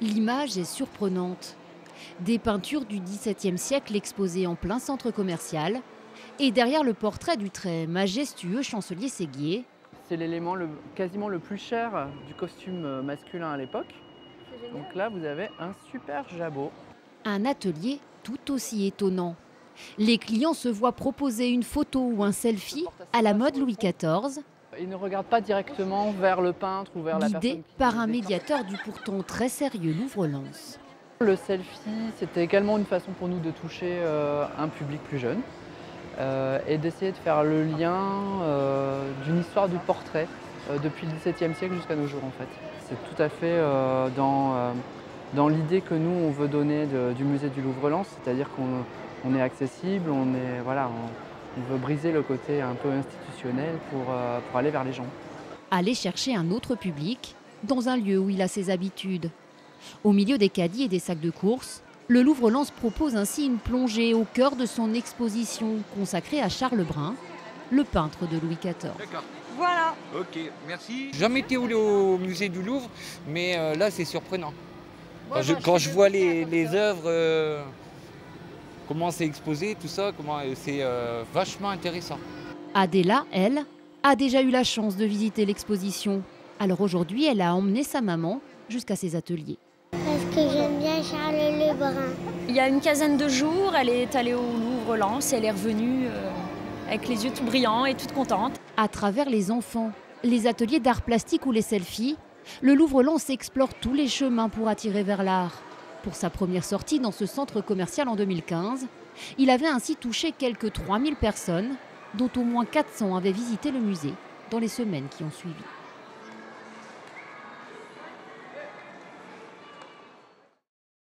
L'image est surprenante. Des peintures du XVIIe siècle exposées en plein centre commercial et derrière le portrait du très majestueux chancelier Séguier. C'est l'élément quasiment le plus cher du costume masculin à l'époque. Donc là, vous avez un super jabot. Un atelier tout aussi étonnant. Les clients se voient proposer une photo ou un selfie à la mode Louis XIV. Ils ne regardent pas directement vers le peintre ou vers la personne. Guidé par un médiateur du pourtant très sérieux Louvre-Lens. Le selfie, c'était également une façon pour nous de toucher euh, un public plus jeune euh, et d'essayer de faire le lien euh, d'une histoire du portrait depuis le XVIIe siècle jusqu'à nos jours en fait. C'est tout à fait dans, dans l'idée que nous on veut donner du musée du Louvre-Lens, c'est-à-dire qu'on est accessible, on, est, voilà, on, veut briser le côté un peu institutionnel pour, pour aller vers les gens. Aller chercher un autre public dans un lieu où il a ses habitudes, au milieu des caddies et des sacs de course, le Louvre-Lens propose ainsi une plongée au cœur de son exposition consacrée à Charles Brun, le peintre de Louis XIV. Voilà. Ok, merci. Jamais été au musée du Louvre, mais euh, là c'est surprenant. Quand, je, vois les, les œuvres, euh, comment c'est exposé, tout ça, comment euh, c'est vachement intéressant. Adéla, elle, a déjà eu la chance de visiter l'exposition. Alors aujourd'hui, elle a emmené sa maman jusqu'à ses ateliers. Parce que j'aime bien Charles Lebrun. Il y a une quinzaine de jours, elle est allée au Louvre-Lens et elle est revenue euh, avec les yeux tout brillants et toute contente. À travers les enfants, les ateliers d'art plastique ou les selfies, le Louvre-Lens explore tous les chemins pour attirer vers l'art. Pour sa première sortie dans ce centre commercial en 2015, il avait ainsi touché quelques 3000 personnes, dont au moins 400 avaient visité le musée dans les semaines qui ont suivi.